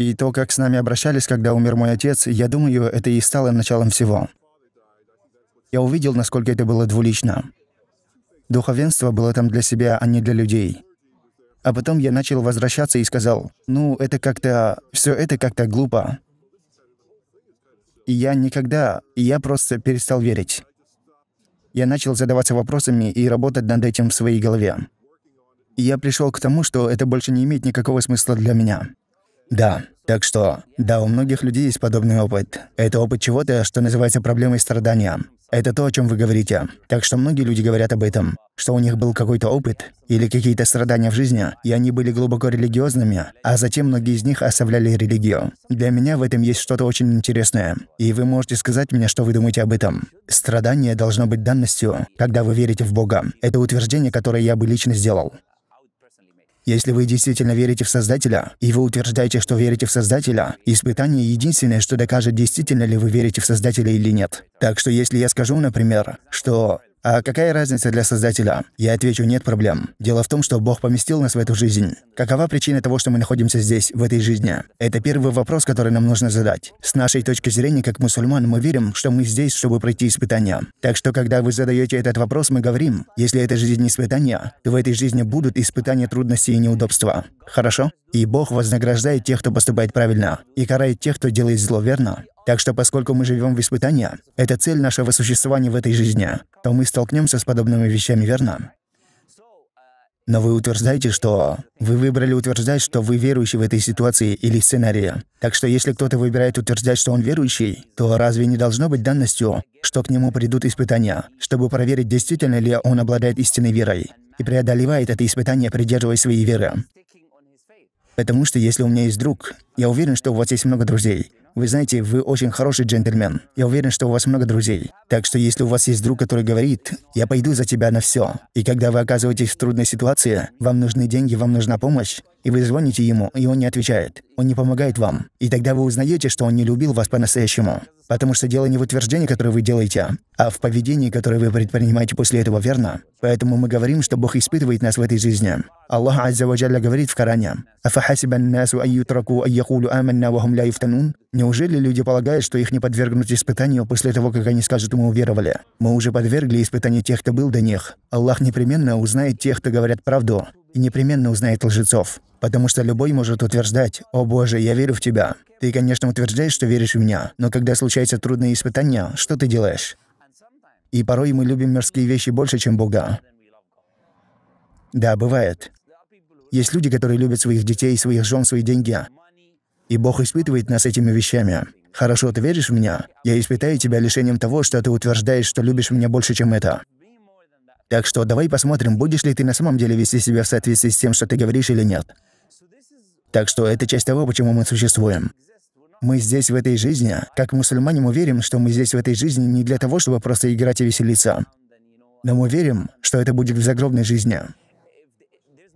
И то, как с нами обращались, когда умер мой отец, я думаю, это и стало началом всего. Я увидел, насколько это было двулично. Духовенство было там для себя, а не для людей. А потом я начал возвращаться и сказал, ну, это как-то... все это как-то глупо. И я никогда... Я просто перестал верить. Я начал задаваться вопросами и работать над этим в своей голове. И я пришел к тому, что это больше не имеет никакого смысла для меня. Да, так что, да, у многих людей есть подобный опыт. Это опыт чего-то, что называется проблемой страдания. Это то, о чем вы говорите. Так что многие люди говорят об этом, что у них был какой-то опыт или какие-то страдания в жизни, и они были глубоко религиозными, а затем многие из них оставляли религию. Для меня в этом есть что-то очень интересное, и вы можете сказать мне, что вы думаете об этом. Страдание должно быть данностью, когда вы верите в Бога. Это утверждение, которое я бы лично сделал. Если вы действительно верите в Создателя, и вы утверждаете, что верите в Создателя, испытание единственное, что докажет, действительно ли вы верите в Создателя или нет. Так что если я скажу, например, что а какая разница для Создателя? Я отвечу, нет проблем. Дело в том, что Бог поместил нас в эту жизнь. Какова причина того, что мы находимся здесь, в этой жизни? Это первый вопрос, который нам нужно задать. С нашей точки зрения, как мусульман, мы верим, что мы здесь, чтобы пройти испытания. Так что, когда вы задаете этот вопрос, мы говорим, если эта жизнь испытания, то в этой жизни будут испытания трудности и неудобства. Хорошо? И Бог вознаграждает тех, кто поступает правильно, и карает тех, кто делает зло, верно? Так что поскольку мы живем в испытании, это цель нашего существования в этой жизни, то мы столкнемся с подобными вещами, верно? Но вы утверждаете, что... Вы выбрали утверждать, что вы верующий в этой ситуации или сценарии. Так что если кто-то выбирает утверждать, что он верующий, то разве не должно быть данностью, что к нему придут испытания, чтобы проверить, действительно ли он обладает истинной верой и преодолевает это испытание, придерживаясь своей веры? Потому что если у меня есть друг, я уверен, что у вас есть много друзей, вы знаете, вы очень хороший джентльмен. Я уверен, что у вас много друзей. Так что если у вас есть друг, который говорит, я пойду за тебя на все, и когда вы оказываетесь в трудной ситуации, вам нужны деньги, вам нужна помощь, и вы звоните ему, и он не отвечает, он не помогает вам, и тогда вы узнаете, что он не любил вас по-настоящему. Потому что дело не в утверждении, которое вы делаете, а в поведении, которое вы предпринимаете после этого, верно? Поэтому мы говорим, что Бог испытывает нас в этой жизни. Аллах Азза Ваджалля говорит в Коране, Неужели люди полагают, что их не подвергнут испытанию после того, как они скажут, мы уверовали? Мы уже подвергли испытанию тех, кто был до них. Аллах непременно узнает тех, кто говорят правду, и непременно узнает лжецов. Потому что любой может утверждать, «О Боже, я верю в Тебя». Ты, конечно, утверждаешь, что веришь в меня, но когда случаются трудные испытания, что ты делаешь? И порой мы любим мирские вещи больше, чем Бога. Да, бывает. Есть люди, которые любят своих детей, своих жен, свои деньги. И Бог испытывает нас этими вещами. Хорошо, ты веришь в меня? Я испытаю тебя лишением того, что ты утверждаешь, что любишь меня больше, чем это. Так что давай посмотрим, будешь ли ты на самом деле вести себя в соответствии с тем, что ты говоришь или нет. Так что это часть того, почему мы существуем. Мы здесь в этой жизни. Как мусульмане мы верим, что мы здесь в этой жизни не для того, чтобы просто играть и веселиться. Но мы верим, что это будет в загробной жизни.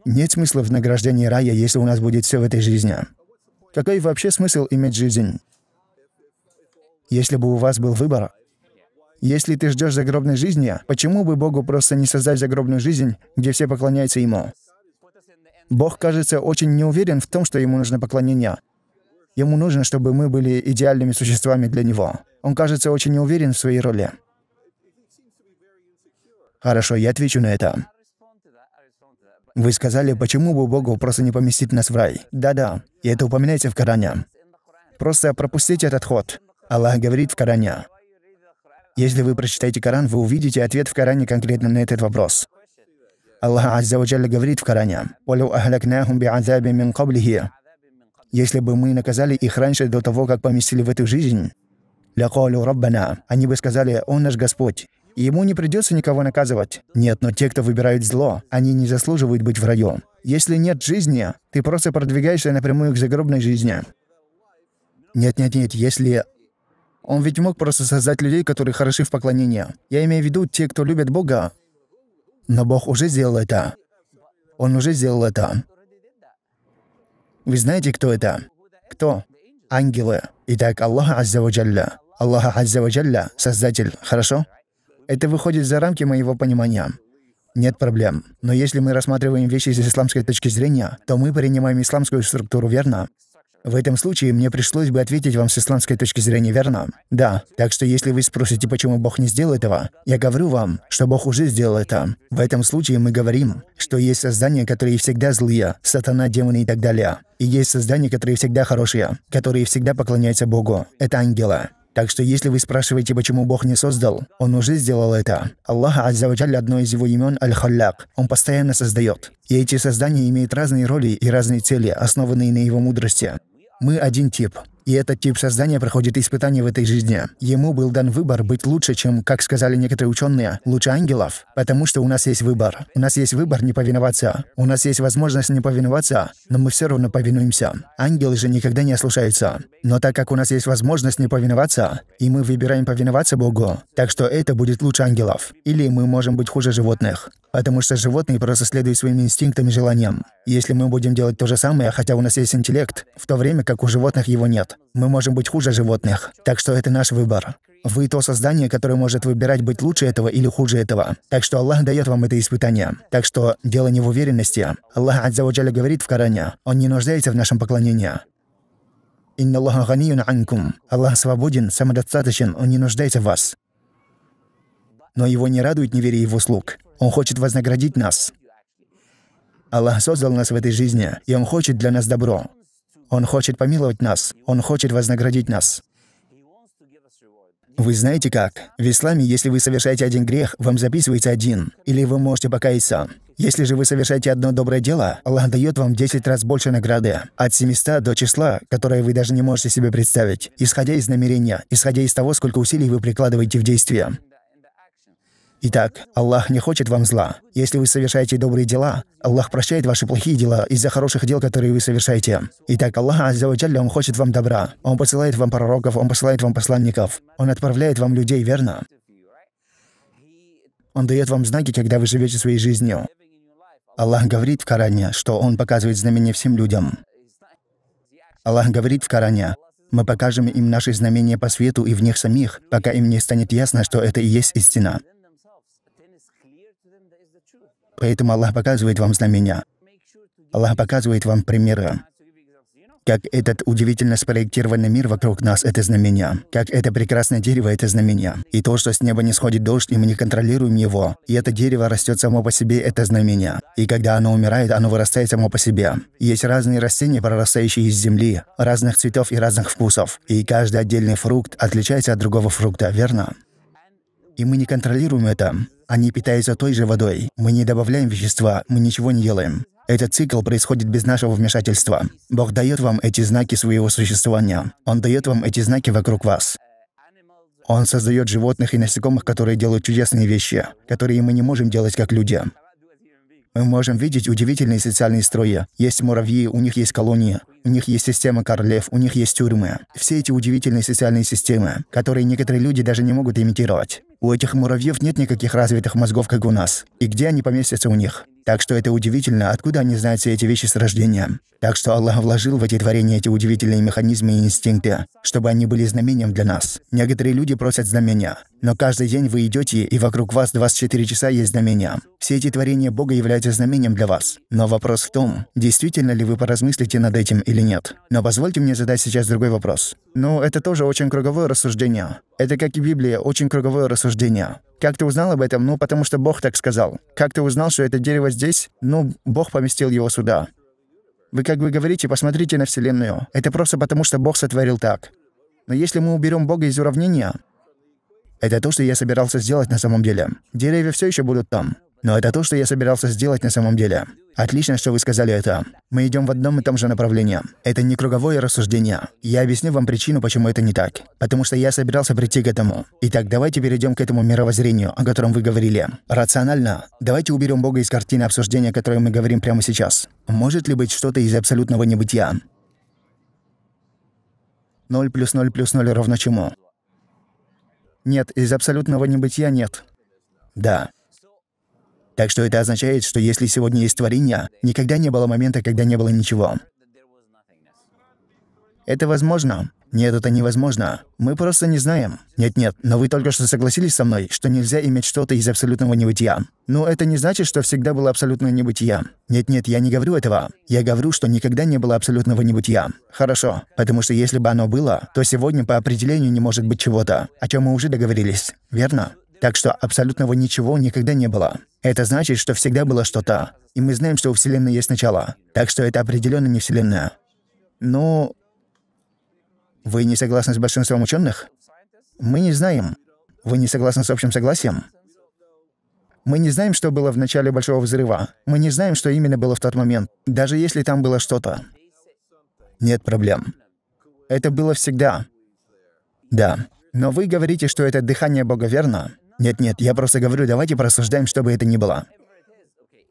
Нет смысла в награждении рая, если у нас будет все в этой жизни. Какой вообще смысл иметь жизнь? Если бы у вас был выбор, если ты ждешь загробной жизни, почему бы Богу просто не создать загробную жизнь, где все поклоняются Ему? Бог, кажется, очень не уверен в том, что ему нужно поклонение. Ему нужно, чтобы мы были идеальными существами для него. Он, кажется, очень не уверен в своей роли. Хорошо, я отвечу на это. Вы сказали, почему бы Богу просто не поместить нас в рай? Да-да, и это упоминается в Коране. Просто пропустите этот ход. Аллах говорит в Коране. Если вы прочитаете Коран, вы увидите ответ в Коране конкретно на этот вопрос. Аллах Азза говорит в Коране, если бы мы наказали их раньше до того, как поместили в эту жизнь, они бы сказали, «Он наш Господь». Ему не придется никого наказывать. Нет, но те, кто выбирают зло, они не заслуживают быть в раю. Если нет жизни, ты просто продвигаешься напрямую к загробной жизни. Нет-нет-нет, если... Он ведь мог просто создать людей, которые хороши в поклонении. Я имею в виду те, кто любит Бога, но Бог уже сделал это. Он уже сделал это. Вы знаете, кто это? Кто? Ангелы. Итак, Аллах Азза Ваджалля. Аллах Азза Ваджалля – Создатель, хорошо? Это выходит за рамки моего понимания. Нет проблем. Но если мы рассматриваем вещи с исламской точки зрения, то мы принимаем исламскую структуру, верно? В этом случае мне пришлось бы ответить вам с исламской точки зрения, верно? Да. Так что если вы спросите, почему Бог не сделал этого, я говорю вам, что Бог уже сделал это. В этом случае мы говорим, что есть создания, которые всегда злые, сатана, демоны и так далее. И есть создания, которые всегда хорошие, которые всегда поклоняются Богу. Это ангелы. Так что если вы спрашиваете, почему Бог не создал, Он уже сделал это. Аллах Аззаваджаль одно из его имен Аль-Халляк. Он постоянно создает. И эти создания имеют разные роли и разные цели, основанные на его мудрости. Мы один тип. И этот тип создания проходит испытания в этой жизни. Ему был дан выбор быть лучше, чем, как сказали некоторые ученые, лучше ангелов, потому что у нас есть выбор. У нас есть выбор не повиноваться. У нас есть возможность не повиноваться, но мы все равно повинуемся. Ангелы же никогда не ослушаются. Но так как у нас есть возможность не повиноваться, и мы выбираем повиноваться Богу, так что это будет лучше ангелов. Или мы можем быть хуже животных. Потому что животные просто следуют своим инстинктам и желаниям. Если мы будем делать то же самое, хотя у нас есть интеллект, в то время как у животных его нет, мы можем быть хуже животных. Так что это наш выбор. Вы то создание, которое может выбирать быть лучше этого или хуже этого. Так что Аллах дает вам это испытание. Так что дело не в уверенности. Аллах Адзаваджаля говорит в Коране, Он не нуждается в нашем поклонении. Инна Аллаха ганиюн анкум. Аллах свободен, самодостаточен, Он не нуждается в вас. Но Его не радует неверие Его слуг. Он хочет вознаградить нас. Аллах создал нас в этой жизни, и Он хочет для нас добро. Он хочет помиловать нас. Он хочет вознаградить нас. Вы знаете как? В исламе, если вы совершаете один грех, вам записывается один. Или вы можете покаяться. Если же вы совершаете одно доброе дело, Аллах дает вам 10 раз больше награды. От 700 до числа, которое вы даже не можете себе представить. Исходя из намерения, исходя из того, сколько усилий вы прикладываете в действие. Итак, Аллах не хочет вам зла. Если вы совершаете добрые дела, Аллах прощает ваши плохие дела из-за хороших дел, которые вы совершаете. Итак, Аллах Аззаваджалля, Он хочет вам добра. Он посылает вам пророков, Он посылает вам посланников. Он отправляет вам людей, верно? Он дает вам знаки, когда вы живете своей жизнью. Аллах говорит в Коране, что Он показывает знамения всем людям. Аллах говорит в Коране, мы покажем им наши знамения по свету и в них самих, пока им не станет ясно, что это и есть истина. Поэтому Аллах показывает вам знамения. Аллах показывает вам примеры. Как этот удивительно спроектированный мир вокруг нас — это знамения. Как это прекрасное дерево — это знамения. И то, что с неба не сходит дождь, и мы не контролируем его, и это дерево растет само по себе — это знамения. И когда оно умирает, оно вырастает само по себе. Есть разные растения, прорастающие из земли, разных цветов и разных вкусов. И каждый отдельный фрукт отличается от другого фрукта, верно? И мы не контролируем это. Они питаются той же водой. Мы не добавляем вещества, мы ничего не делаем. Этот цикл происходит без нашего вмешательства. Бог дает вам эти знаки своего существования. Он дает вам эти знаки вокруг вас. Он создает животных и насекомых, которые делают чудесные вещи, которые мы не можем делать как люди. Мы можем видеть удивительные социальные строи. Есть муравьи, у них есть колонии, у них есть система королев, у них есть тюрьмы. Все эти удивительные социальные системы, которые некоторые люди даже не могут имитировать. У этих муравьев нет никаких развитых мозгов, как у нас. И где они поместятся у них? Так что это удивительно, откуда они знают все эти вещи с рождения. Так что Аллах вложил в эти творения эти удивительные механизмы и инстинкты, чтобы они были знамением для нас. Некоторые люди просят знамения, но каждый день вы идете, и вокруг вас 24 часа есть знамения. Все эти творения Бога являются знамением для вас. Но вопрос в том, действительно ли вы поразмыслите над этим или нет. Но позвольте мне задать сейчас другой вопрос. Ну, это тоже очень круговое рассуждение. Это, как и Библия, очень круговое рассуждение. Как ты узнал об этом? Ну, потому что Бог так сказал. Как ты узнал, что это дерево здесь? Ну, Бог поместил его сюда. Вы как бы говорите, посмотрите на Вселенную. Это просто потому, что Бог сотворил так. Но если мы уберем Бога из уравнения, это то, что я собирался сделать на самом деле. Деревья все еще будут там. Но это то, что я собирался сделать на самом деле. Отлично, что вы сказали это. Мы идем в одном и том же направлении. Это не круговое рассуждение. Я объясню вам причину, почему это не так. Потому что я собирался прийти к этому. Итак, давайте перейдем к этому мировоззрению, о котором вы говорили. Рационально. Давайте уберем Бога из картины обсуждения, о которой мы говорим прямо сейчас. Может ли быть что-то из абсолютного небытия? 0 плюс 0 плюс 0 равно чему? Нет, из абсолютного небытия нет. Да. Так что это означает, что если сегодня есть творение, никогда не было момента, когда не было ничего. Это возможно. Нет, это невозможно. Мы просто не знаем. Нет-нет, но вы только что согласились со мной, что нельзя иметь что-то из абсолютного небытия. Но это не значит, что всегда было абсолютное небытие. Нет-нет, я не говорю этого. Я говорю, что никогда не было абсолютного небытия. Хорошо, потому что если бы оно было, то сегодня по определению не может быть чего-то, о чем мы уже договорились. Верно? Так что абсолютного ничего никогда не было. Это значит, что всегда было что-то. И мы знаем, что у Вселенной есть начало. Так что это определенно не Вселенная. Но вы не согласны с большинством ученых? Мы не знаем. Вы не согласны с общим согласием? Мы не знаем, что было в начале Большого Взрыва. Мы не знаем, что именно было в тот момент, даже если там было что-то. Нет проблем. Это было всегда. Да. Но вы говорите, что это дыхание Бога, верно? Нет-нет, я просто говорю, давайте порассуждаем, что бы это ни было.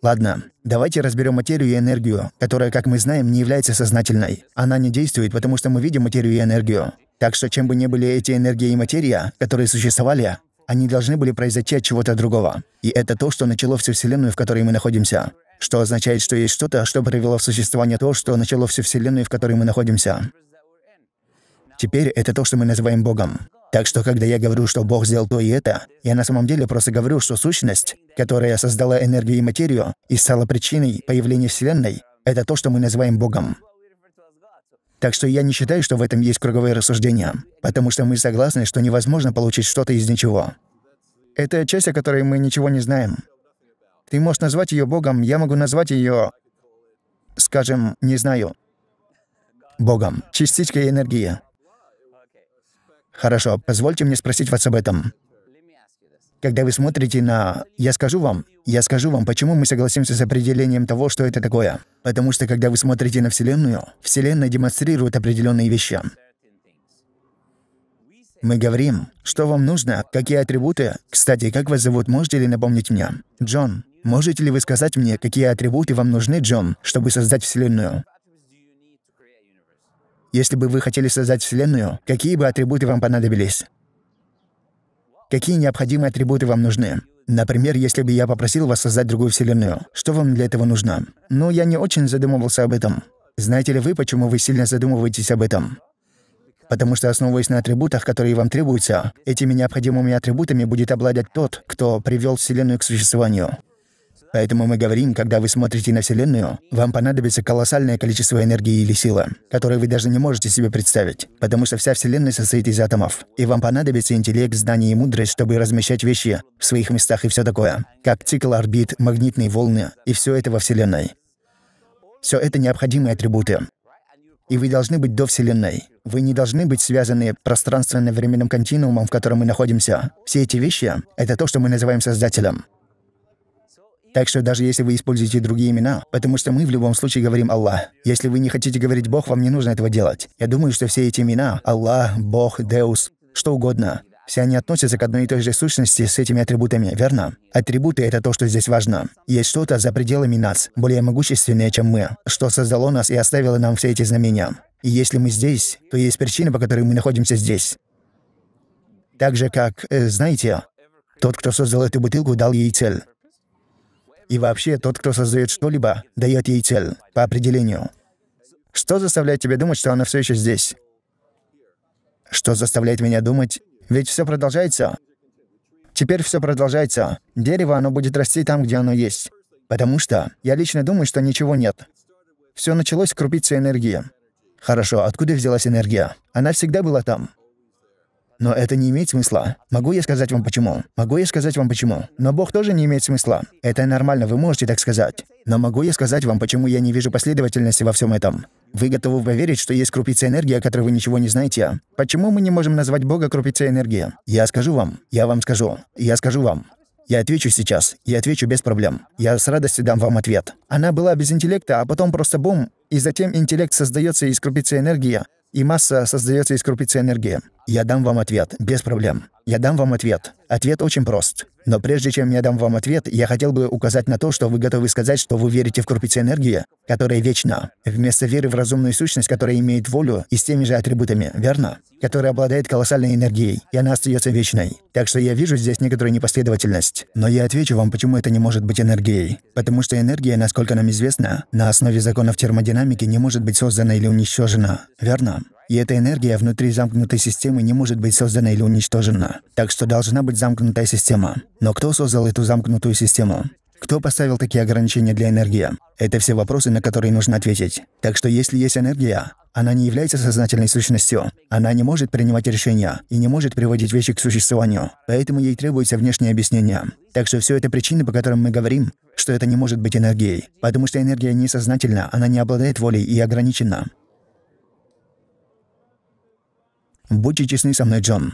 Ладно, давайте разберем материю и энергию, которая, как мы знаем, не является сознательной. Она не действует, потому что мы видим материю и энергию. Так что чем бы ни были эти энергия и материя, которые существовали, они должны были произойти от чего-то другого. И это то, что начало всю Вселенную, в которой мы находимся. Что означает, что есть что-то, что привело в существование то, что начало всю Вселенную, в которой мы находимся. Теперь это то, что мы называем Богом. Так что, когда я говорю, что Бог сделал то и это, я на самом деле просто говорю, что сущность, которая создала энергию и материю и стала причиной появления Вселенной, это то, что мы называем Богом. Так что я не считаю, что в этом есть круговые рассуждения, потому что мы согласны, что невозможно получить что-то из ничего. Это часть, о которой мы ничего не знаем. Ты можешь назвать ее Богом, я могу назвать ее, скажем, не знаю, Богом, частичкой энергии. Хорошо, позвольте мне спросить вас об этом. Когда вы смотрите на... Я скажу вам, я скажу вам, почему мы согласимся с определением того, что это такое. Потому что когда вы смотрите на Вселенную, Вселенная демонстрирует определенные вещи. Мы говорим, что вам нужно, какие атрибуты. Кстати, как вас зовут, можете ли напомнить мне? Джон. Можете ли вы сказать мне, какие атрибуты вам нужны, Джон, чтобы создать Вселенную? Если бы вы хотели создать Вселенную, какие бы атрибуты вам понадобились? Какие необходимые атрибуты вам нужны? Например, если бы я попросил вас создать другую Вселенную, что вам для этого нужно? Но я не очень задумывался об этом. Знаете ли вы, почему вы сильно задумываетесь об этом? Потому что, основываясь на атрибутах, которые вам требуются, этими необходимыми атрибутами будет обладать тот, кто привел Вселенную к существованию. Поэтому мы говорим, когда вы смотрите на Вселенную, вам понадобится колоссальное количество энергии или силы, которые вы даже не можете себе представить, потому что вся Вселенная состоит из атомов, и вам понадобится интеллект, знание и мудрость, чтобы размещать вещи в своих местах и все такое, как цикл орбит, магнитные волны и все это во Вселенной. Все это необходимые атрибуты. И вы должны быть до Вселенной. Вы не должны быть связаны пространственно-временным континуумом, в котором мы находимся. Все эти вещи — это то, что мы называем Создателем. Так что даже если вы используете другие имена, потому что мы в любом случае говорим Аллах. Если вы не хотите говорить Бог, вам не нужно этого делать. Я думаю, что все эти имена — Аллах, Бог, Деус, что угодно — все они относятся к одной и той же сущности с этими атрибутами, верно? Атрибуты — это то, что здесь важно. Есть что-то за пределами нас, более могущественное, чем мы, что создало нас и оставило нам все эти знамения. И если мы здесь, то есть причина, по которой мы находимся здесь. Так же, как, э, знаете, тот, кто создал эту бутылку, дал ей цель. И вообще, тот, кто создает что-либо, дает ей цель, по определению. Что заставляет тебя думать, что она все еще здесь? Что заставляет меня думать? Ведь все продолжается. Теперь все продолжается. Дерево, оно будет расти там, где оно есть. Потому что я лично думаю, что ничего нет. Все началось с крупицы энергии. Хорошо, откуда взялась энергия? Она всегда была там. Но это не имеет смысла. Могу я сказать вам почему? Могу я сказать вам почему? Но Бог тоже не имеет смысла. Это нормально, вы можете так сказать. Но могу я сказать вам, почему я не вижу последовательности во всем этом? Вы готовы поверить, что есть крупица энергии, о которой вы ничего не знаете? Почему мы не можем назвать Бога крупицей энергии? Я скажу вам. Я вам скажу. Я скажу вам. Я отвечу сейчас. Я отвечу без проблем. Я с радостью дам вам ответ. Она была без интеллекта, а потом просто бум, и затем интеллект создается из крупицы энергии, и масса создается из крупицы энергии. Я дам вам ответ, без проблем. Я дам вам ответ. Ответ очень прост. Но прежде чем я дам вам ответ, я хотел бы указать на то, что вы готовы сказать, что вы верите в крупицы энергии, которая вечна, вместо веры в разумную сущность, которая имеет волю и с теми же атрибутами, верно? Которая обладает колоссальной энергией, и она остается вечной. Так что я вижу здесь некоторую непоследовательность. Но я отвечу вам, почему это не может быть энергией. Потому что энергия, насколько нам известно, на основе законов термодинамики не может быть создана или уничтожена, верно? И эта энергия внутри замкнутой системы не может быть создана или уничтожена. Так что должна быть замкнутая система. Но кто создал эту замкнутую систему? Кто поставил такие ограничения для энергии? Это все вопросы, на которые нужно ответить. Так что если есть энергия, она не является сознательной сущностью. Она не может принимать решения и не может приводить вещи к существованию. Поэтому ей требуется внешнее объяснение. Так что все это причины, по которым мы говорим, что это не может быть энергией. Потому что энергия несознательна, она не обладает волей и ограничена. Будьте честны со мной, Джон.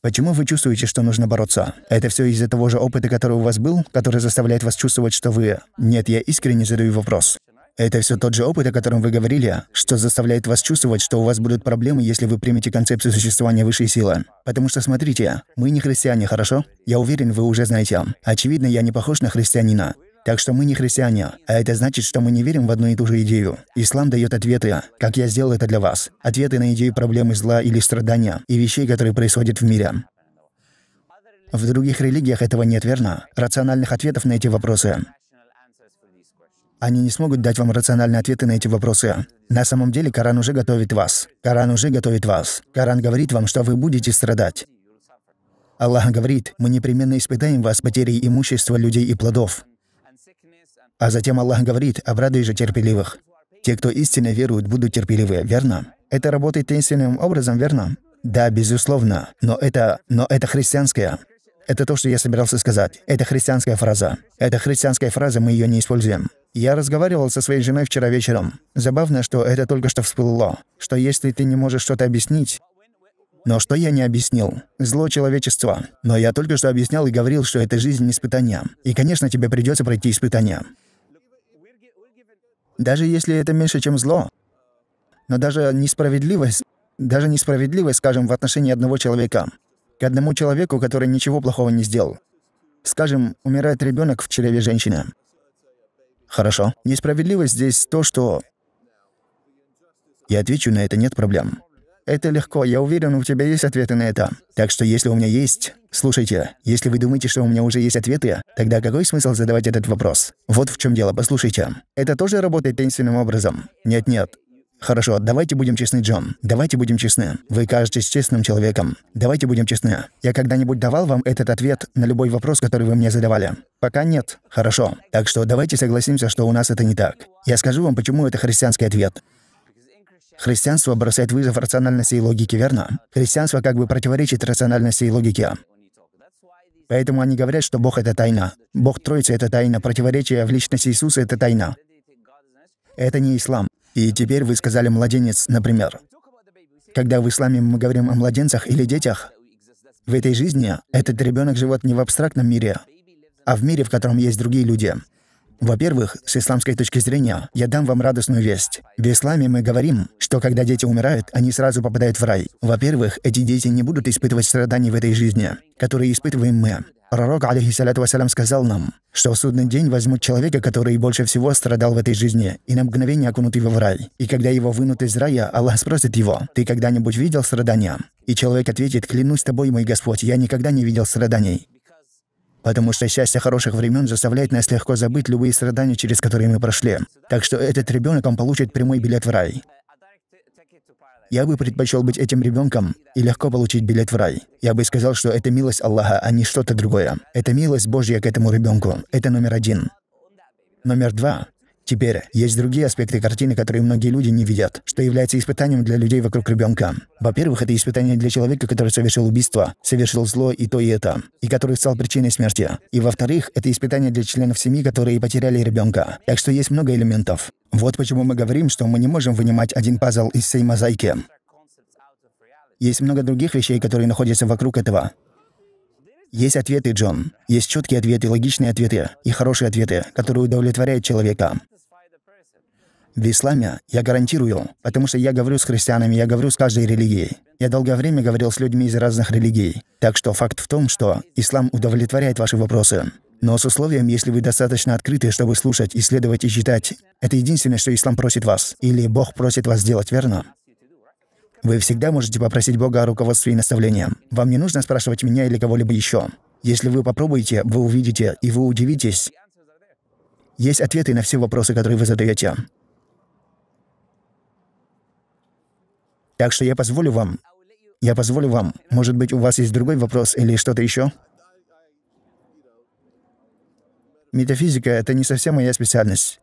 Почему вы чувствуете, что нужно бороться? Это все из-за того же опыта, который у вас был, который заставляет вас чувствовать, что вы... Нет, я искренне задаю вопрос. Это все тот же опыт, о котором вы говорили, что заставляет вас чувствовать, что у вас будут проблемы, если вы примете концепцию существования высшей силы. Потому что смотрите, мы не христиане, хорошо? Я уверен, вы уже знаете. Очевидно, я не похож на христианина. Так что мы не христиане, а это значит, что мы не верим в одну и ту же идею. Ислам дает ответы, как я сделал это для вас. Ответы на идею проблемы зла или страдания и вещей, которые происходят в мире. В других религиях этого нет, верно? Рациональных ответов на эти вопросы. Они не смогут дать вам рациональные ответы на эти вопросы. На самом деле Коран уже готовит вас. Коран уже готовит вас. Коран говорит вам, что вы будете страдать. Аллах говорит, мы непременно испытаем вас потерей имущества людей и плодов. А затем Аллах говорит, обрадуй же терпеливых. Те, кто истинно веруют, будут терпеливы, верно? Это работает таинственным образом, верно? Да, безусловно. Но это... но это христианское. Это то, что я собирался сказать. Это христианская фраза. Это христианская фраза, мы ее не используем. Я разговаривал со своей женой вчера вечером. Забавно, что это только что всплыло. Что если ты не можешь что-то объяснить, но что я не объяснил? Зло человечества. Но я только что объяснял и говорил, что это жизнь испытания. И, конечно, тебе придется пройти испытания. Даже если это меньше, чем зло. Но даже несправедливость, даже несправедливость, скажем, в отношении одного человека, к одному человеку, который ничего плохого не сделал. Скажем, умирает ребенок в чреве женщины. Хорошо. Несправедливость здесь то, что... Я отвечу на это, нет проблем. Это легко, я уверен, у тебя есть ответы на это. Так что если у меня есть... Слушайте, если вы думаете, что у меня уже есть ответы, тогда какой смысл задавать этот вопрос? Вот в чем дело, послушайте. Это тоже работает таинственным образом? Нет-нет. Хорошо, давайте будем честны, Джон. Давайте будем честны. Вы кажетесь честным человеком. Давайте будем честны. Я когда-нибудь давал вам этот ответ на любой вопрос, который вы мне задавали? Пока нет. Хорошо. Так что давайте согласимся, что у нас это не так. Я скажу вам, почему это христианский ответ. Христианство бросает вызов рациональности и логике, верно? Христианство как бы противоречит рациональности и логике. Поэтому они говорят, что Бог — это тайна. Бог Троица — это тайна, противоречие в личности Иисуса — это тайна. Это не ислам. И теперь вы сказали «младенец», например. Когда в исламе мы говорим о младенцах или детях, в этой жизни этот ребенок живет не в абстрактном мире, а в мире, в котором есть другие люди. Во-первых, с исламской точки зрения, я дам вам радостную весть. В исламе мы говорим, что когда дети умирают, они сразу попадают в рай. Во-первых, эти дети не будут испытывать страданий в этой жизни, которые испытываем мы. Пророк, алейхиссалату вассалям, сказал нам, что в судный день возьмут человека, который больше всего страдал в этой жизни, и на мгновение окунут его в рай. И когда его вынут из рая, Аллах спросит его, «Ты когда-нибудь видел страдания?» И человек ответит, «Клянусь тобой, мой Господь, я никогда не видел страданий». Потому что счастье хороших времен заставляет нас легко забыть любые страдания, через которые мы прошли. Так что этот ребенок он получит прямой билет в рай. Я бы предпочел быть этим ребенком и легко получить билет в рай. Я бы сказал, что это милость Аллаха, а не что-то другое. Это милость Божья к этому ребенку. Это номер один. Номер два. Теперь есть другие аспекты картины, которые многие люди не видят, что является испытанием для людей вокруг ребенка. Во-первых, это испытание для человека, который совершил убийство, совершил зло и то и это, и который стал причиной смерти. И во-вторых, это испытание для членов семьи, которые потеряли ребенка. Так что есть много элементов. Вот почему мы говорим, что мы не можем вынимать один пазл из всей мозаики. Есть много других вещей, которые находятся вокруг этого. Есть ответы, Джон. Есть четкие ответы, логичные ответы и хорошие ответы, которые удовлетворяют человека. В исламе я гарантирую, потому что я говорю с христианами, я говорю с каждой религией. Я долгое время говорил с людьми из разных религий. Так что факт в том, что ислам удовлетворяет ваши вопросы. Но с условием, если вы достаточно открыты, чтобы слушать, исследовать и читать. Это единственное, что ислам просит вас. Или Бог просит вас сделать, верно? Вы всегда можете попросить Бога о руководстве и наставлении. Вам не нужно спрашивать меня или кого-либо еще. Если вы попробуете, вы увидите, и вы удивитесь. Есть ответы на все вопросы, которые вы задаете. Так что я позволю вам. Я позволю вам. Может быть, у вас есть другой вопрос или что-то еще? Метафизика — это не совсем моя специальность.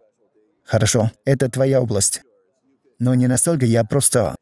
Хорошо, это твоя область. Но не настолько я просто...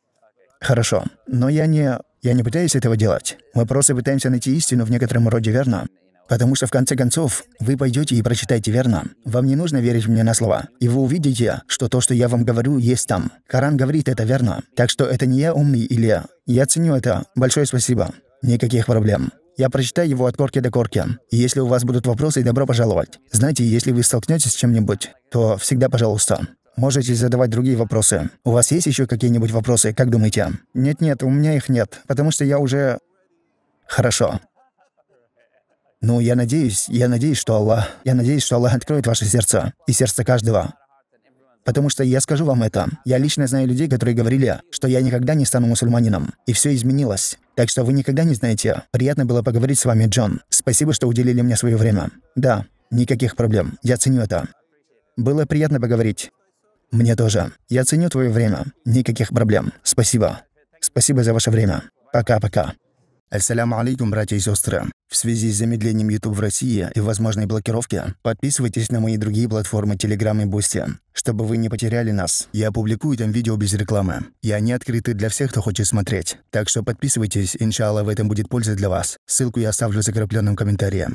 Хорошо, но я не... Я не пытаюсь этого делать. Мы просто пытаемся найти истину в некотором роде, верно? Потому что в конце концов вы пойдете и прочитаете верно. Вам не нужно верить мне на слова. И вы увидите, что то, что я вам говорю, есть там. Коран говорит это верно. Так что это не я умный или... Я ценю это. Большое спасибо. Никаких проблем. Я прочитаю его от корки до корки. И если у вас будут вопросы, добро пожаловать. Знаете, если вы столкнетесь с чем-нибудь, то всегда пожалуйста. Можете задавать другие вопросы. У вас есть еще какие-нибудь вопросы, как думаете? Нет-нет, у меня их нет, потому что я уже... Хорошо. Ну, я надеюсь, я надеюсь, что Аллах, я надеюсь, что Аллах откроет ваше сердце и сердце каждого. Потому что я скажу вам это. Я лично знаю людей, которые говорили, что я никогда не стану мусульманином. И все изменилось. Так что вы никогда не знаете. Приятно было поговорить с вами, Джон. Спасибо, что уделили мне свое время. Да, никаких проблем. Я ценю это. Было приятно поговорить. Мне тоже. Я ценю твое время. Никаких проблем. Спасибо. Спасибо за ваше время. Пока-пока. Ассаляму алейкум, братья и сестры. В связи с замедлением YouTube в России и возможной блокировки, подписывайтесь на мои другие платформы Telegram и Boosty, чтобы вы не потеряли нас. Я публикую там видео без рекламы, и они открыты для всех, кто хочет смотреть. Так что подписывайтесь, иншаллах, в этом будет польза для вас. Ссылку я оставлю в закрепленном комментарии.